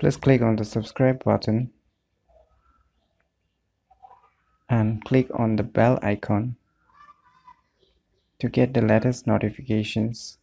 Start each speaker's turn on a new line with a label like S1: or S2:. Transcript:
S1: Please click on the subscribe button and click on the bell icon to get the latest notifications.